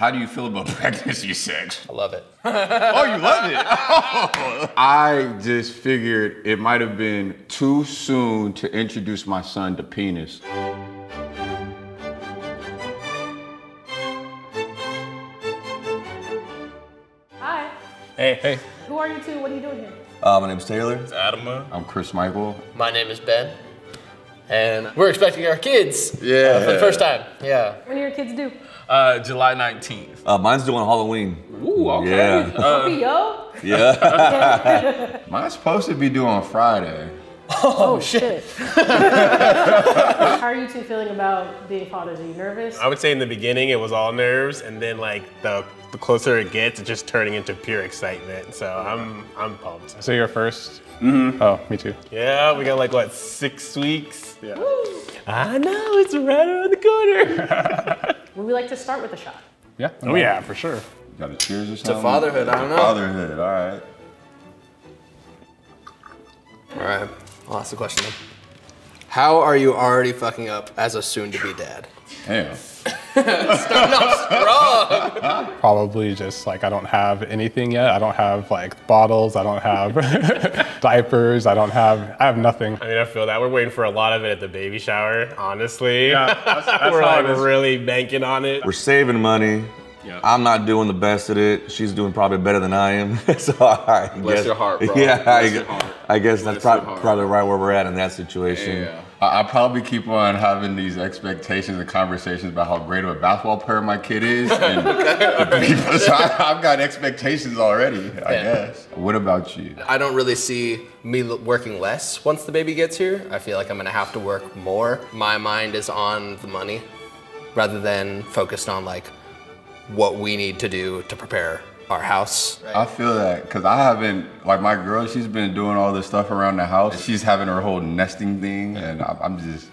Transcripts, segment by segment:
How do you feel about pregnancy sex? I love it. Oh, you love it. I just figured it might have been too soon to introduce my son to penis. Hi. Hey, hey. Who are you two? What are you doing here? Uh, my name's Taylor. It's Adama. I'm Chris Michael. My name is Ben, and we're expecting our kids Yeah. uh, for the first time. Yeah. When do your kids do? Uh, July 19th. Uh, mine's doing Halloween. Ooh, okay. Yeah. Puppy, yo. Yeah. Mine's supposed to be due on Friday. Oh, shit. How are you two feeling about being fathers? Are you nervous? I would say in the beginning it was all nerves, and then like the the closer it gets, it's just turning into pure excitement. So I'm I'm pumped. So you're 1st Mm-hmm. Oh, me too. Yeah, we got like what six weeks. Yeah. I know it's right around the corner. Would we like to start with a shot? Yeah. Oh yeah, for sure. Got a cheers or something? To fatherhood, I don't know. Fatherhood, all right. All right. I'll ask the question then. How are you already fucking up as a soon-to-be dad? Damn. Starting off strong. Probably just like I don't have anything yet. I don't have like bottles. I don't have diapers. I don't have. I have nothing. I mean, I feel that we're waiting for a lot of it at the baby shower. Honestly, Yeah, that's- that's we're like it is. really banking on it. We're saving money. Yeah. I'm not doing the best at it. She's doing probably better than I am. so I guess, your heart, bro. Yeah, I, your heart. I guess that's Bless prob- your probably right where we're at in that situation. I, I probably keep on having these expectations and conversations about how great of a basketball player my kid is. And because I, I've got expectations already, I Yeah. guess. What about you? I don't really see me working less once the baby gets here. I feel like I'm gonna have to work more. My mind is on the money rather than focused on like what we need to do to prepare our house. I feel that because I haven't, like my girl, she's been doing all this stuff around the house. She's having her whole nesting thing, and I'm, I'm just,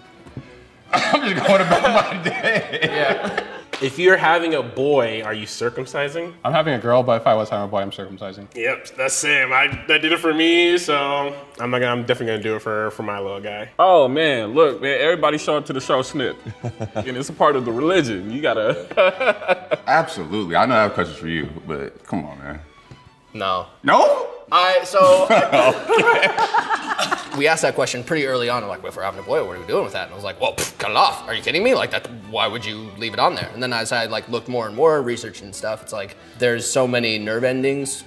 I'm just going about my day. Yeah. If you're having a boy, are you circumcising? I'm having a girl, but if I was having a boy, I'm circumcising. Yep, that's same. I that did it for me, so I'm not gonna, I'm definitely gonna do it for for my little guy. Oh man, look, man, everybody show up to the show snip. and it's a part of the religion. You gotta Absolutely. I know I have questions for you, but come on, man. No. No? All right, so we asked that question pretty early on. Like, if we're having a boy, what are we doing with that? And I was like, well, pff, cut it off. Are you kidding me? Like that? Why would you leave it on there? And then as I like looked more and more, research and stuff, it's like there's so many nerve endings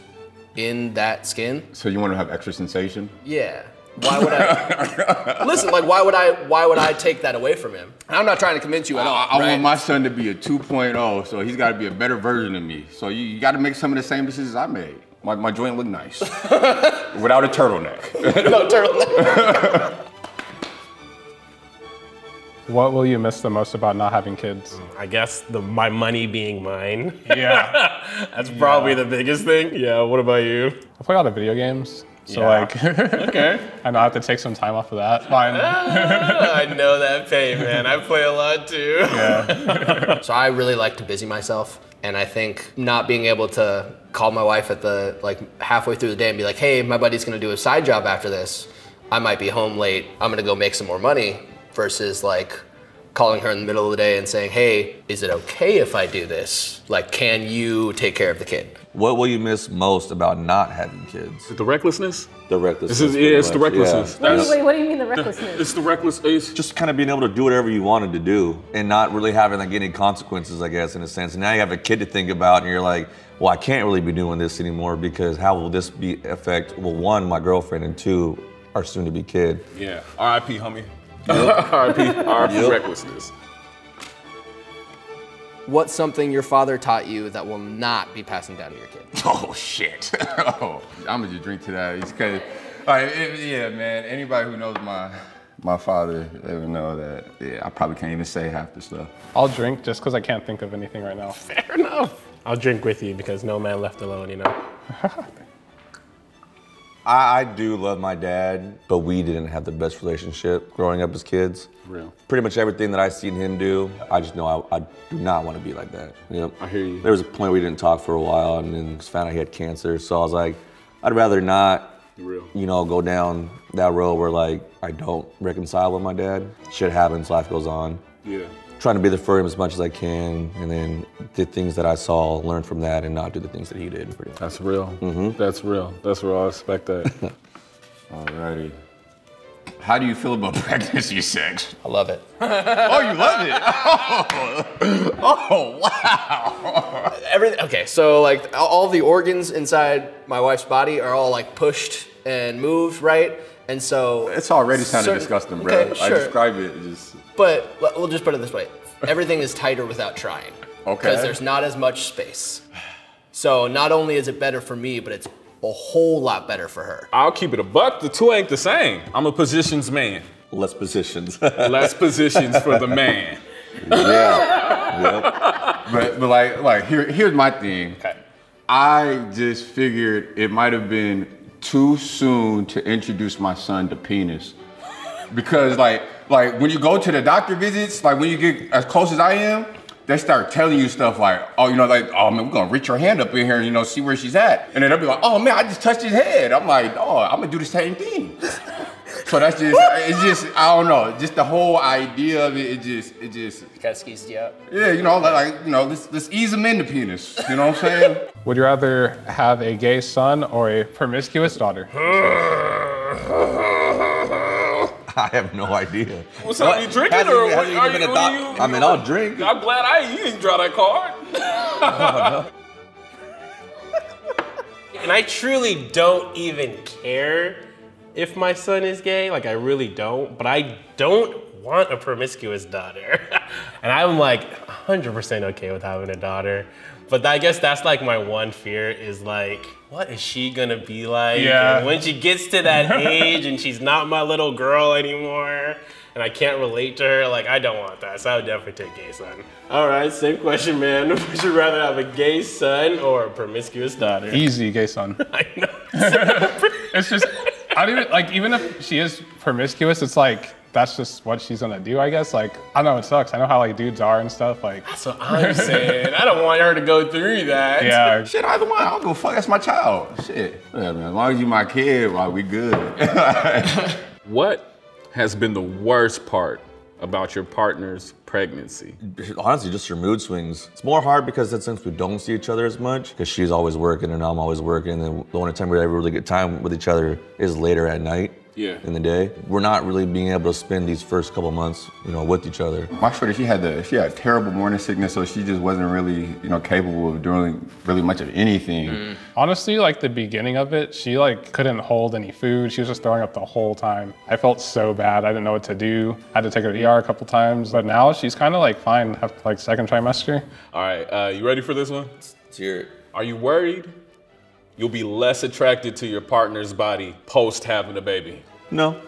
in that skin. So you want to have extra sensation? Yeah. Why would I listen? Like, why would I? Why would I take that away from him? I'm not trying to convince you at all. I, I right? want my son to be a 2.0, so he's got to be a better version of me. So you, you got to make some of the same decisions I made. My, my joint look nice without a turtleneck. no turtleneck. What will you miss the most about not having kids? Mm, I guess the my money being mine. Yeah. That's probably the biggest thing. Yeah. What about you? I play a lot of video games, so Yeah. like, Okay. I know I have to take some time off of that. Fine. Ah, I know that pain, man. I play a lot too. Yeah. so I really like to busy myself, and I think not being able to call my wife at the like halfway through the day and be like, "Hey, my buddy's gonna do a side job after this. I might be home late. I'm gonna go make some more money." Versus like calling her in the middle of the day and saying, "Hey, is it okay if I do this? Like, can you take care of the kid?" What will you miss most about not having kids? the recklessness. The recklessness. This is yeah, pretty it's the much, recklessness. What do you, wait, what do you mean the recklessness? It's the reckless. It's Just kind of being able to do whatever you wanted to do and not really having like any consequences, I guess, in a sense. And now you have a kid to think about, and you're like, well, I can't really be doing this anymore because how will this be affect? Well, one, my girlfriend, and two, our soon-to-be kid. yeah. R.I.P. homie. R.I.P. R.I.P. Yep. Recklessness. What's something your father taught you that will not be passing down to your kid? oh, shit. oh, I'm going to just drink to that. It's cause, all right, it- yeah, man. Anybody who knows my my father, they would know that, yeah, I probably can't even say half the stuff. I'll drink just because I can't think of anything right now. Fair enough. I'll drink with you because no man left alone, you know. I, I do love my dad, but we didn't have the best relationship growing up as kids. Real. Pretty much everything that I seen him do, I just know I, I do not want to be like that. Yep. I hear you. There was a point we didn't talk for a while, and then just found out he had cancer. So I was like, I'd rather not, Real. you know, go down that road where like I don't reconcile with my dad. Shit happens, life goes on. Yeah. Trying to be there for him as much as I can, and then the things that I saw, learn from that, and not do the things that he did. Pretty much. That's real. Mm-hmm. That's real. That's real. I respect that. Alrighty. How do you feel about pregnancy sex? I love it. Oh, you love it. Oh, oh wow. Everything. Okay, so like all- all the organs inside my wife's body are all like pushed and moved, right? And so It's already sounding certain- disgusting, bro. Okay, I describe it just. But we'll just put it this way: everything is tighter without trying. Okay. Because there's not as much space. So not only is it better for me, but it's a whole lot better for her. I'll keep it a buck. The two ain't the same. I'm a positions man. Less positions. Less positions for the man. yeah. Yep. But but like like here here's my thing. Okay. I just figured it might have been too soon to introduce my son to penis. Because like like when you go to the doctor visits, like when you get as close as I am, they start telling you stuff like, oh, you know, like, oh man, we're gonna reach your hand up in here and you know see where she's at. And then they'll be like, oh man, I just touched his head. I'm like, oh, I'm gonna do the same thing. So that's just it's just I don't know, just the whole idea of it, it just it just Kind of skeezed you out. yeah, you know, like, like you know, let's let's ease them into penis. You know what I'm saying? Would you rather have a gay son or a promiscuous daughter? I have no idea. What's up? You drinking or what are you? been a what are you- I mean, I'll drink. I'm glad I you didn't draw that card. And I truly don't even care if my son is gay. Like, I really don't. But I don't want a promiscuous daughter. and I'm like 100% okay with having a daughter. But I guess that's like my one fear is like, what is she gonna be like? Yeah. And when she gets to that age and she's not my little girl anymore, and I can't relate to her, like I don't want that. So I would definitely take gay son. All right, same question, man. Would you rather have a gay son or a promiscuous daughter? Easy gay son. I know. It's just, I don't even, like, even if she is promiscuous, it's like, that's just what she's gonna do, I guess. Like, I know it sucks. I know how, like, dudes are and stuff. Like, So I'm saying I don't want her to go through that. yeah. Shit, either one, I'll go fuck. That's my child. Shit, yeah, man. As long as you my kid, well, we good. What has been the worst part about your partner's pregnancy? Honestly, just your mood swings. It's more hard because since we don't see each other as much, because she's always working and I'm always working, and the only time we ever really get time with each other is later at night. Yeah. In the day, we're not really being able to spend these first couple months, you know, with each other. my shorty, she had the she had terrible morning sickness, so she just wasn't really you know capable of doing really much of anything. Honestly, like the beginning of it, she like couldn't hold any food. She was just throwing up the whole time. I felt so bad. I didn't know what to do. I had to take her to the ER a couple times, but now she's kind of like fine after like second trimester. All right, uh, you ready for this one? Let's hear it. Are you worried you'll be less attracted to your partner's body post having a baby? No,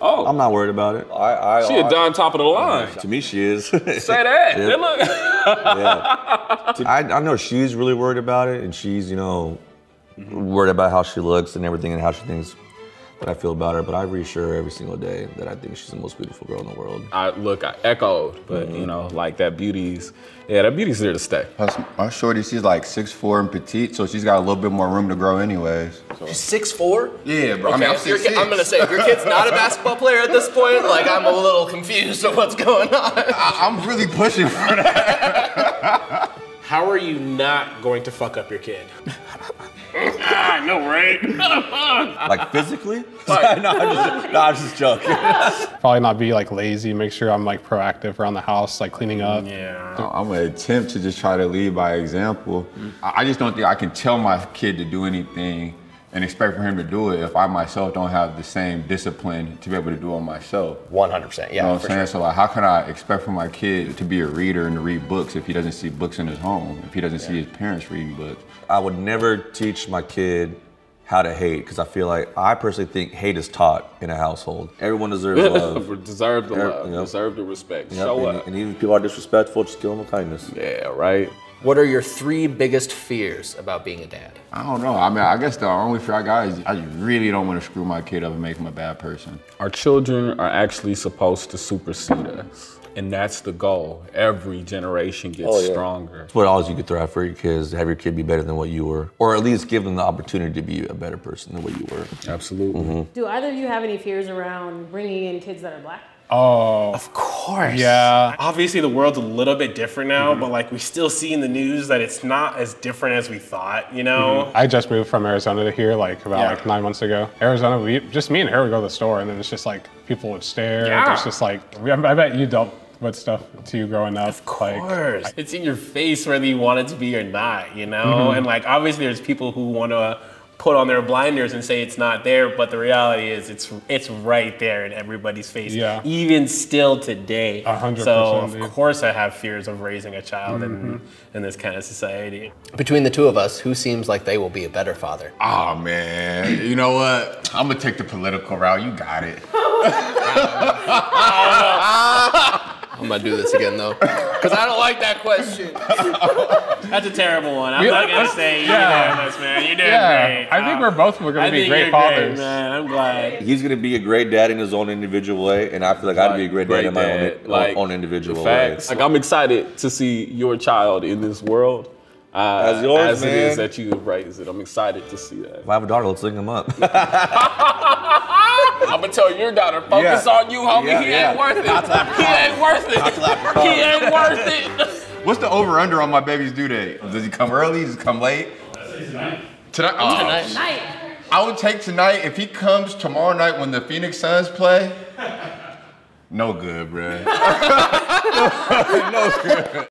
Oh, I'm not worried about it. I, I, she a Don top of the line. To me, she is. Say that. Yeah. Hey, look. I, I know she's really worried about it, and she's, you know, worried about how she looks and everything and how she thinks that I feel about her. But I reassure her every single day that I think she's the most beautiful girl in the world. I look, I echoed, but mm-hmm. you know, like that beauty's, yeah, that beauty's there to stay. My, my shorty, she's like six four and petite, so she's got a little bit more room to grow, anyways. So. She's six four. Yeah, bro. I mean, I'm if your 6'6". kid- I'm gonna say if your kid's not a basketball player at this point, like I'm a little confused of what's going on. I, I'm really pushing for that. How are you not going to fuck up your kid? I know, right? Like physically? no, I'm just, no, I'm just joking. Probably not be like lazy. Make sure I'm like proactive around the house, like cleaning up. yeah. I'm gonna attempt to just try to lead by example. I I just don't think I can tell my kid to do anything and expect for him to do it if I myself don't have the same discipline to be able to do it myself. 100%. Yeah. You Yeah, know what I'm saying? sure. So like, how can I expect for my kid to be a reader and to read books if he doesn't see books in his home? If he doesn't see his parents reading books? I would never teach my kid how to hate because I feel like I personally think hate is taught in a household. Everyone deserves love. deserve the love, yep. deserve the respect. Yep, Show and, up. and even if people are disrespectful, just give them a kindness. yeah, right. What are your three biggest fears about being a dad? I don't know. I mean, I guess the only fear I got is I really don't want to screw my kid up and make him a bad person. Our children are actually supposed to supersede us. And that's the goal. Every generation gets Oh, yeah. stronger. What else you could throw out for your kids, have your kid be better than what you were, or at least give them the opportunity to be a better person than what you were. Absolutely. Mm-hmm. Do either of you have any fears around bringing in kids that are black? Oh, Of course. Yeah. Obviously, the world's a little bit different now, mm-hmm. but like we still see in the news that it's not as different as we thought. You know. Mm-hmm. I just moved from Arizona to here like about Yeah. like nine months ago. Arizona, we just me and her would go to the store, and then it's just like people would stare. Yeah. It's just like I I bet you dealt with stuff too growing up. Of Of course. It's in your face whether you want it to be or not, you know? Mm-hmm. And like obviously there's people who want to put on their blinders and say it's not there, but the reality is it's it's right there in everybody's face. Yeah. Even still today. A hundred So of dude. course I have fears of raising a child in mm-hmm. in this kind of society. Between the two of us, who seems like they will be a better father? Oh man, you know what? I'm gonna take the political route. You got it. I'm gonna do this again though, because I don't like that question. That's a terrible one. I'm Yeah. not gonna say you Yeah. did this, man. You did Yeah, great. I think we're both we're gonna I be think great you're fathers. man. I'm glad. He's gonna be a great dad in his own individual way, and I feel like I'd be a great, dad in my own, dad, own, own individual way. Like I'm excited to see your child in this world. Uh, As yours, as man. is that you raise it. I'm excited to see that. If I have a daughter, let's link him up. I'm gonna tell your daughter, focus Yeah. on you, homie. Yeah, he yeah. ain't worth it. He ain't worth it. He ain't worth it. What's the over under on my baby's due date? Does he come early? Does he come late? Tonight. Oh, Night. I would take tonight if he comes tomorrow night when the Phoenix Suns play. No good, bruh. no good.